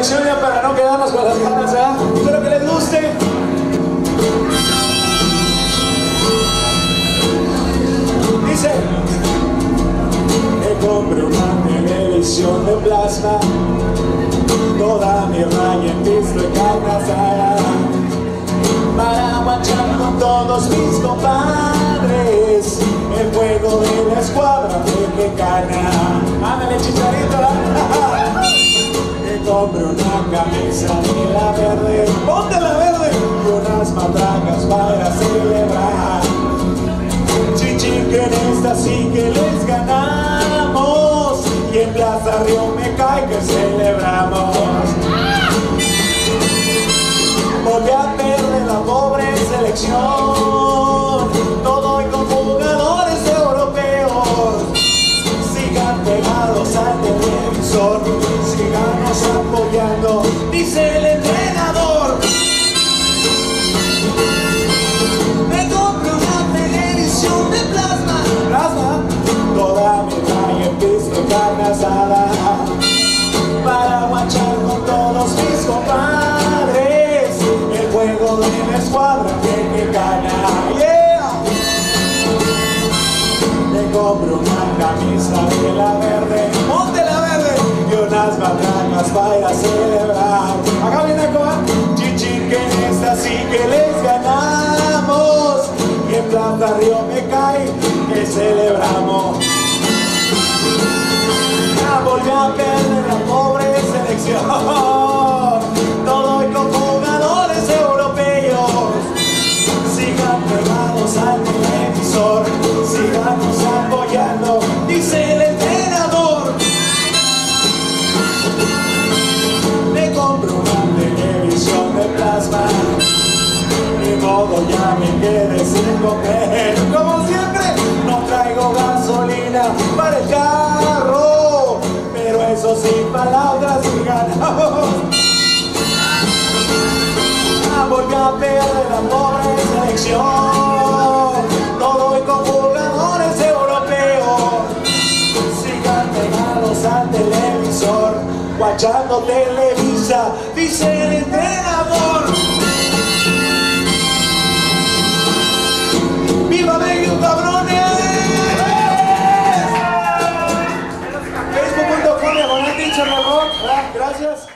para no quedarnos con las ganas, ¿verdad? Espero que les guste. Dice, me compré una televisión de plasma, toda mi raya en visto y carne asada, para guachar con todos mis compadres, el juego de la escuadra mexicana. Ándale, chicharito, ¿verdad? Me compré una camisa de la verde, ponte la verde, y unas matracas para celebrar. Chichi que en esta sí que les ganamos. Y en Plaza Río me cae que celebramos. Volví a perder la pobre selección. Todo y con jugadores europeos. Sigan pegados al televisor Para guachar con todos mis compadres. El juego de la escuadra que gana. Yeah. Me compré una camisa de la verde. Ponte la verde. Y unas matracas para celebrar. Acá viene con Chichi que en esta sí que les ganamos. Y en Plaza Río me cae que celebramos Perder la pobre selección. Todo con jugadores europeos. Sigan pegados al televisor Sigamos apoyando Dice el entrenador. Me compro una televisión de plasma. Ni modo ya me quedé sin comer. Como siempre no traigo gasolina para el palabras y ganamos Ah, Volví a perder la pobre selección. Todo y con europeos Sigan pegados al televisor. Guachando Televisa Dice el сейчас.